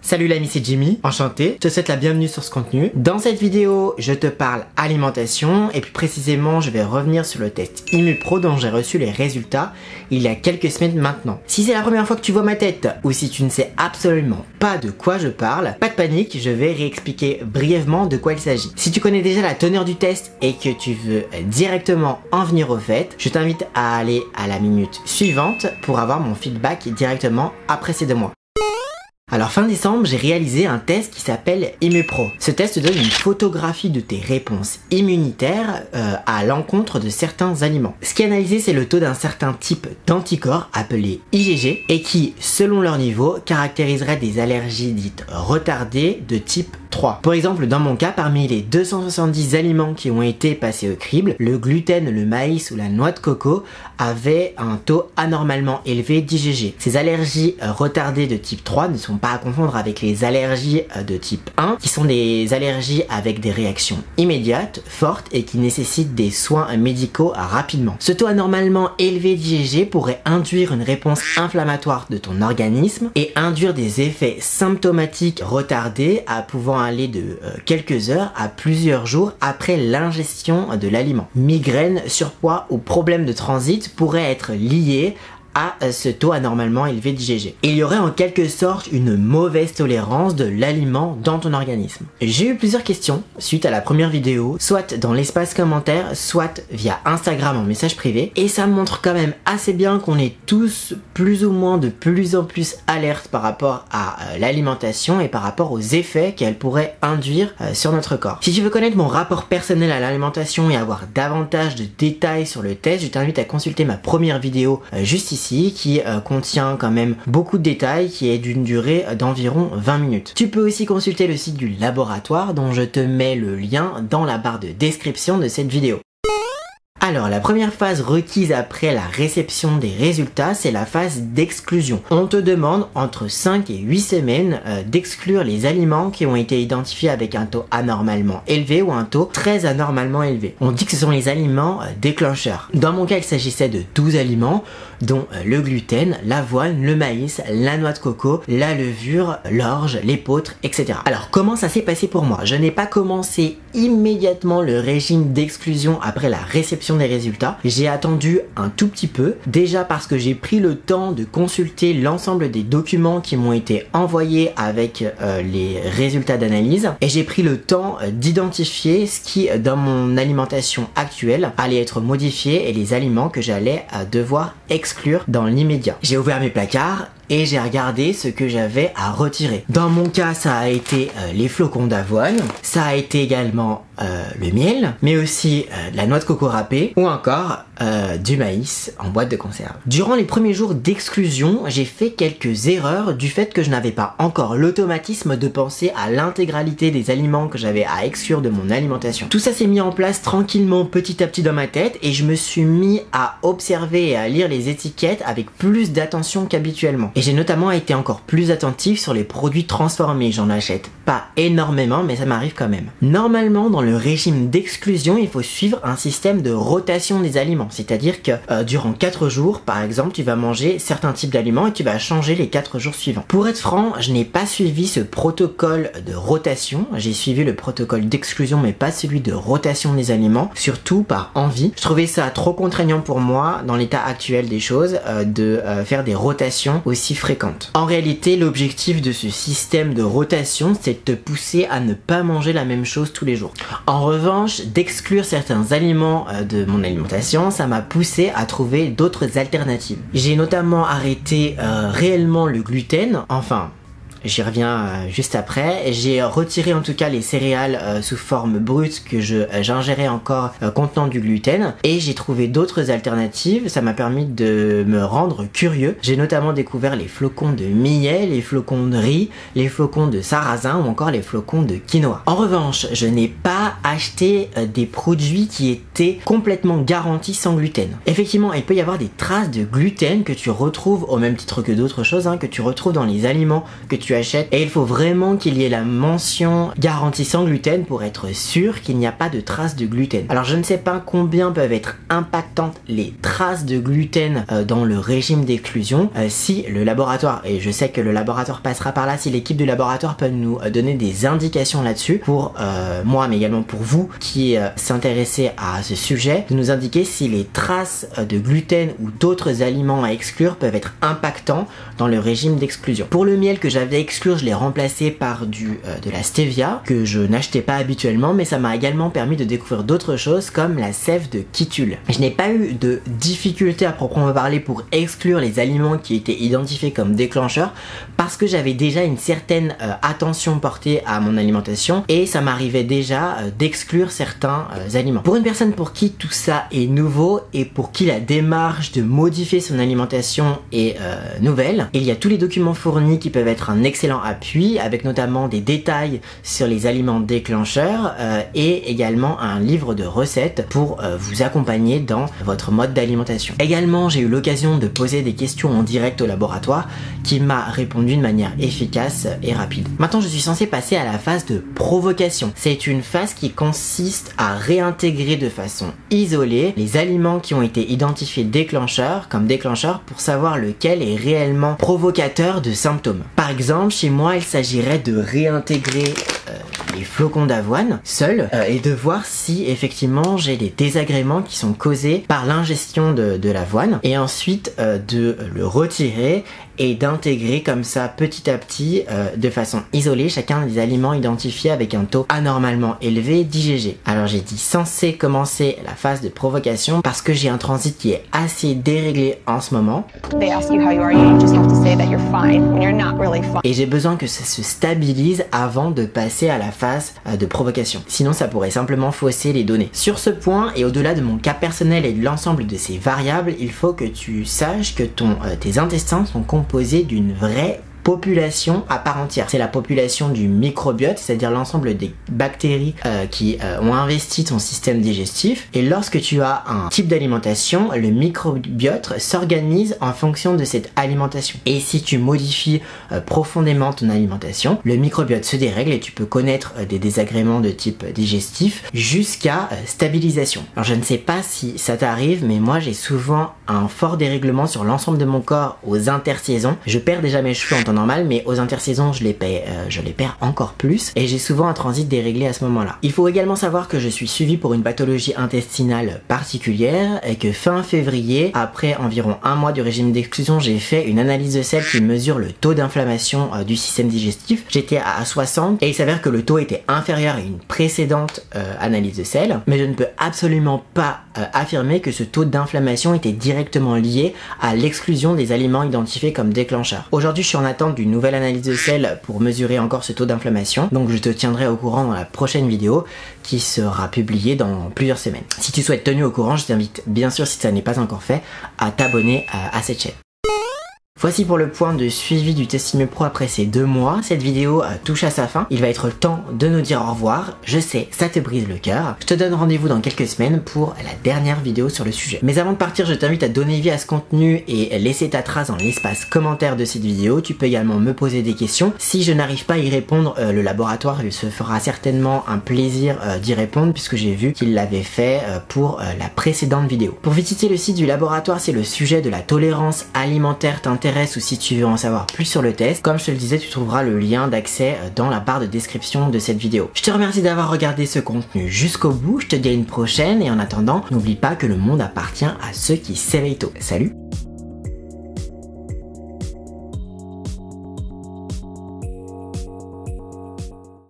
Salut l'ami, c'est Jimmy, enchanté, je te souhaite la bienvenue sur ce contenu. Dans cette vidéo, je te parle alimentation et plus précisément, je vais revenir sur le test ImuPro dont j'ai reçu les résultats il y a quelques semaines maintenant. Si c'est la première fois que tu vois ma tête ou si tu ne sais absolument pas de quoi je parle, pas de panique, je vais réexpliquer brièvement de quoi il s'agit. Si tu connais déjà la teneur du test et que tu veux directement en venir au fait, je t'invite à aller à la minute suivante pour avoir mon feedback directement après ces deux mois. Alors fin décembre, j'ai réalisé un test qui s'appelle ImuPro. Ce test donne une photographie de tes réponses immunitaires euh, à l'encontre de certains aliments. Ce qui est analysé, c'est le taux d'un certain type d'anticorps appelé IgG et qui, selon leur niveau, caractériserait des allergies dites retardées de type 3. Pour exemple, dans mon cas, parmi les 270 aliments qui ont été passés au crible, le gluten, le maïs ou la noix de coco avaient un taux anormalement élevé d'IgG. Ces allergies euh, retardées de type 3 ne sont pas à confondre avec les allergies euh, de type 1, qui sont des allergies avec des réactions immédiates, fortes et qui nécessitent des soins médicaux rapidement. Ce taux anormalement élevé d'IgG pourrait induire une réponse inflammatoire de ton organisme et induire des effets symptomatiques retardés à pouvoir aller de euh, quelques heures à plusieurs jours après l'ingestion de l'aliment. Migraine, surpoids ou problème de transit pourraient être liés euh, ce taux anormalement élevé d'IgG. Il y aurait en quelque sorte une mauvaise tolérance de l'aliment dans ton organisme. J'ai eu plusieurs questions suite à la première vidéo, soit dans l'espace commentaire, soit via Instagram en message privé, et ça montre quand même assez bien qu'on est tous plus ou moins de plus en plus alertes par rapport à euh, l'alimentation et par rapport aux effets qu'elle pourrait induire euh, sur notre corps. Si tu veux connaître mon rapport personnel à l'alimentation et avoir davantage de détails sur le test, je t'invite à consulter ma première vidéo juste ici qui euh, contient quand même beaucoup de détails qui est d'une durée d'environ 20 minutes. Tu peux aussi consulter le site du laboratoire dont je te mets le lien dans la barre de description de cette vidéo. Alors la première phase requise après la réception des résultats, c'est la phase d'exclusion. On te demande entre 5 et 8 semaines euh, d'exclure les aliments qui ont été identifiés avec un taux anormalement élevé ou un taux très anormalement élevé. On dit que ce sont les aliments euh, déclencheurs. Dans mon cas, il s'agissait de 12 aliments dont euh, le gluten, l'avoine, le maïs, la noix de coco, la levure, l'orge, l'épeautre, etc. Alors comment ça s'est passé pour moi? Je n'ai pas commencé immédiatement le régime d'exclusion après la réception des résultats. J'ai attendu un tout petit peu, déjà parce que j'ai pris le temps de consulter l'ensemble des documents qui m'ont été envoyés avec euh, les résultats d'analyse et j'ai pris le temps euh, d'identifier ce qui dans mon alimentation actuelle allait être modifié et les aliments que j'allais devoir dans l'immédiat. J'ai ouvert mes placards et j'ai regardé ce que j'avais à retirer. Dans mon cas, ça a été les flocons d'avoine, ça a été également euh, le miel, mais aussi euh, de la noix de coco râpée ou encore euh, du maïs en boîte de conserve. Durant les premiers jours d'exclusion, j'ai fait quelques erreurs du fait que je n'avais pas encore l'automatisme de penser à l'intégralité des aliments que j'avais à exclure de mon alimentation. Tout ça s'est mis en place tranquillement petit à petit dans ma tête et je me suis mis à observer et à lire les étiquettes avec plus d'attention qu'habituellement. Et j'ai notamment été encore plus attentif sur les produits transformés. J'en achète pas énormément, mais ça m'arrive quand même. Normalement, dans le le régime d'exclusion, il faut suivre un système de rotation des aliments. C'est-à-dire que euh, durant 4 jours, par exemple, tu vas manger certains types d'aliments et tu vas changer les 4 jours suivants. Pour être franc, je n'ai pas suivi ce protocole de rotation. J'ai suivi le protocole d'exclusion, mais pas celui de rotation des aliments, surtout par envie. Je trouvais ça trop contraignant pour moi, dans l'état actuel des choses, euh, de euh, faire des rotations aussi fréquentes. En réalité, l'objectif de ce système de rotation, c'est de te pousser à ne pas manger la même chose tous les jours. En revanche, d'exclure certains aliments euh, de mon alimentation, ça m'a poussé à trouver d'autres alternatives. J'ai notamment arrêté euh, réellement le gluten, enfin J'y reviens euh, juste après. J'ai retiré en tout cas les céréales euh, sous forme brute que je euh, j'ingérais encore contenant du gluten et j'ai trouvé d'autres alternatives. Ça m'a permis de me rendre curieux. J'ai notamment découvert les flocons de millet, les flocons de riz, les flocons de sarrasin ou encore les flocons de quinoa. En revanche, je n'ai pas acheté des produits qui étaient complètement garantis sans gluten. Effectivement, il peut y avoir des traces de gluten que tu retrouves au même titre que d'autres choses, hein, que tu retrouves dans les aliments que tu tu et il faut vraiment qu'il y ait la mention garantie sans gluten pour être sûr qu'il n'y a pas de traces de gluten. Alors je ne sais pas combien peuvent être impactantes les traces de gluten euh, dans le régime d'exclusion euh, si le laboratoire, et je sais que le laboratoire passera par là, si l'équipe du laboratoire peut nous euh, donner des indications là-dessus pour moi mais également pour vous qui s'intéressez à ce sujet, de nous indiquer si les traces de gluten ou d'autres aliments à exclure peuvent être impactants dans le régime d'exclusion. Pour le miel que j'avais exclure, je l'ai remplacé par du, de la stevia que je n'achetais pas habituellement mais ça m'a également permis de découvrir d'autres choses comme la sève de Kitule. Je n'ai pas eu de difficulté à proprement parler pour exclure les aliments qui étaient identifiés comme déclencheurs parce que j'avais déjà une certaine euh, attention portée à mon alimentation et ça m'arrivait déjà euh, d'exclure certains euh, aliments. Pour une personne pour qui tout ça est nouveau et pour qui la démarche de modifier son alimentation est nouvelle, il y a tous les documents fournis qui peuvent être un excellent appui avec notamment des détails sur les aliments déclencheurs et également un livre de recettes pour vous accompagner dans votre mode d'alimentation. Également, j'ai eu l'occasion de poser des questions en direct au laboratoire qui m'a répondu de manière efficace et rapide. Maintenant, je suis censé passer à la phase de provocation. C'est une phase qui consiste à réintégrer de façon isolée les aliments qui ont été identifiés déclencheurs comme déclencheurs pour savoir lequel est réellement provocateur de symptômes. Par exemple, chez moi, il s'agirait de réintégrer euh, les flocons d'avoine seuls euh, et de voir si effectivement j'ai des désagréments qui sont causés par l'ingestion de, l'avoine et ensuite euh, de le retirer et d'intégrer comme ça petit à petit euh, de façon isolée chacun des aliments identifiés avec un taux anormalement élevé d'IgG. Alors j'ai dit censé commencer la phase de provocation parce que j'ai un transit qui est assez déréglé en ce moment. Et j'ai besoin que ça se stabilise avant de passer à la phase euh, de provocation. Sinon ça pourrait simplement fausser les données. Sur ce point et au-delà de mon cas personnel et de l'ensemble de ces variables, il faut que tu saches que ton, euh, tes intestins sont composés d'une vraie population à part entière. C'est la population du microbiote, c'est-à-dire l'ensemble des bactéries euh, qui euh, ont investi ton système digestif. Et lorsque tu as un type d'alimentation, le microbiote s'organise en fonction de cette alimentation. Et si tu modifies euh, profondément ton alimentation, le microbiote se dérègle et tu peux connaître des désagréments de type digestif jusqu'à stabilisation. Alors je ne sais pas si ça t'arrive, mais moi j'ai souvent un fort dérèglement sur l'ensemble de mon corps aux intersaisons. Je perds déjà mes cheveux en temps mais aux intersaisons, je les, paie, euh, je les perds encore plus et j'ai souvent un transit déréglé à ce moment-là. Il faut également savoir que je suis suivi pour une pathologie intestinale particulière et que fin février, après environ un mois du régime d'exclusion, j'ai fait une analyse de sel qui mesure le taux d'inflammation euh, du système digestif. J'étais à 60 et il s'avère que le taux était inférieur à une précédente euh, analyse de sel, mais je ne peux absolument pas affirmer que ce taux d'inflammation était directement lié à l'exclusion des aliments identifiés comme déclencheurs. Aujourd'hui, je suis en attente d'une nouvelle analyse de sel pour mesurer encore ce taux d'inflammation. Donc je te tiendrai au courant dans la prochaine vidéo qui sera publiée dans plusieurs semaines. Si tu souhaites tenir au courant, je t'invite bien sûr si ça n'est pas encore fait à t'abonner à cette chaîne. Voici pour le point de suivi du Testime Pro après ces deux mois. Cette vidéo euh, touche à sa fin. Il va être temps de nous dire au revoir. Je sais, ça te brise le cœur. Je te donne rendez-vous dans quelques semaines pour la dernière vidéo sur le sujet. Mais avant de partir, je t'invite à donner vie à ce contenu et laisser ta trace dans l'espace commentaire de cette vidéo. Tu peux également me poser des questions. Si je n'arrive pas à y répondre, euh, le laboratoire se fera certainement un plaisir euh, d'y répondre puisque j'ai vu qu'il l'avait fait pour la précédente vidéo. Pour visiter le site du laboratoire, c'est le sujet de la tolérance alimentaire t'intéresse ou si tu veux en savoir plus sur le test, comme je te le disais, tu trouveras le lien d'accès euh, dans la barre de description de cette vidéo. Je te remercie d'avoir regardé ce contenu jusqu'au bout, je te dis à une prochaine et en attendant, n'oublie pas que le monde appartient à ceux qui s'éveillent tôt. Salut